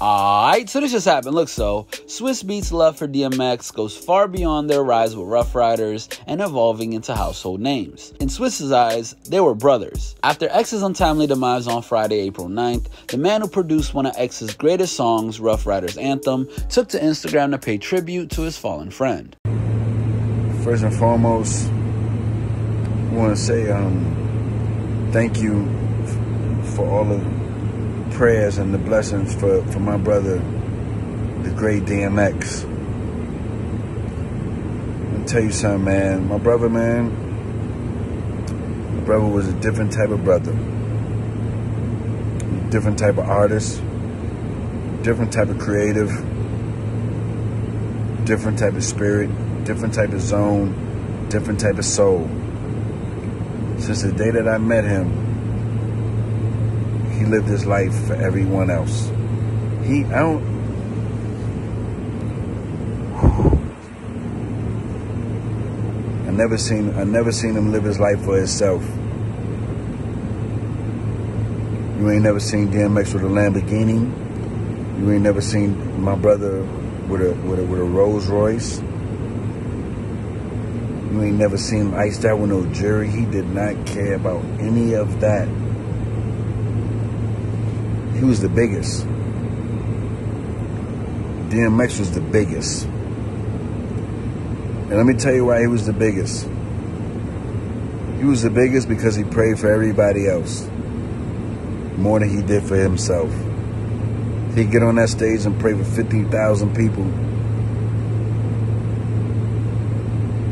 Alright, so this just happened. Look, so Swizz Beatz' love for DMX goes far beyond their rise with Ruff Ryders and evolving into household names. In Swizz's eyes, they were brothers. After X's untimely demise on Friday, April 9th, the man who produced one of X's greatest songs, Ruff Ryders Anthem, took to Instagram to pay tribute to his fallen friend. First and foremost, I want to say um, thank you for all the prayers and the blessings for, for my brother, the great DMX. Let me tell you something, man. My brother, man, my brother was a different type of brother, different type of artist, different type of creative, different type of spirit, different type of zone, different type of soul. Since the day that I met him, he lived his life for everyone else. He, I don't. I never seen, I never seen him live his life for himself. You ain't never seen DMX with a Lamborghini. You ain't never seen my brother with a with a, with a Rolls Royce. You ain't never seen him iced out with no jury. He did not care about any of that. He was the biggest. DMX was the biggest. And let me tell you why he was the biggest. He was the biggest because he prayed for everybody else more than he did for himself. He'd get on that stage and pray for 15,000 people,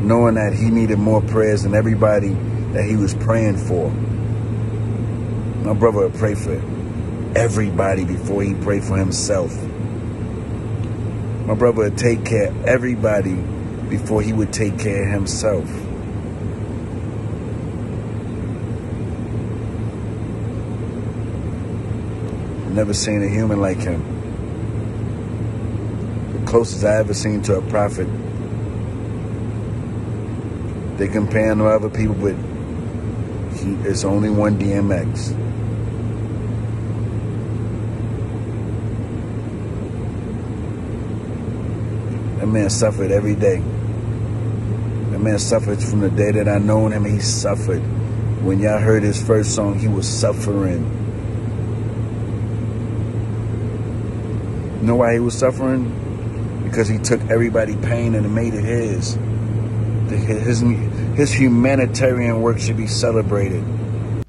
knowing that he needed more prayers than everybody that he was praying for. My brother would pray for everybody before he prayed for himself. My brother would take care of everybody before he would take care of himself. Never seen a human like him. The closest I ever seen to a prophet. They compare him to other people, but he, it's only one DMX. That man suffered every day. That man suffered from the day that I known him. He suffered. When y'all heard his first song, he was suffering. You know why he was suffering? Because he took everybody' pain and made it his. His, his humanitarian work should be celebrated.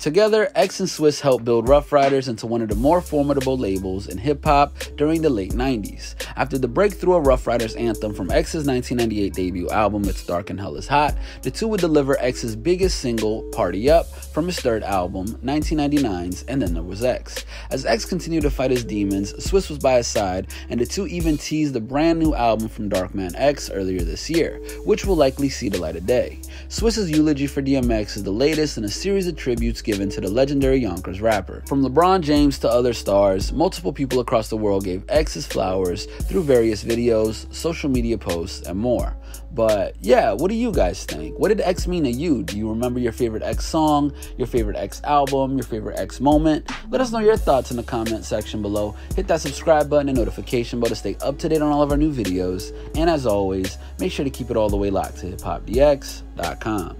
Together, X and Swizz helped build Ruff Ryders into one of the more formidable labels in hip hop during the late 90s. After the breakthrough of Ruff Ryders Anthem from X's 1998 debut album, It's Dark and Hell is Hot, the two would deliver X's biggest single, Party Up, from his third album, 1999's And Then There Was X. As X continued to fight his demons, Swizz was by his side, and the two even teased the brand new album from Darkman X earlier this year, which will likely see the light of day. Swizz's eulogy for DMX is the latest in a series of tributes given to the legendary Yonkers rapper. From LeBron James to other stars, multiple people across the world gave X his flowers through various videos, social media posts, and more. But yeah, what do you guys think? What did X mean to you? Do you remember your favorite X song, your favorite X album, your favorite X moment? Let us know your thoughts in the comment section below. Hit that subscribe button and notification bell to stay up to date on all of our new videos. And as always, make sure to keep it all the way locked to hiphopdx.com.